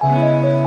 Música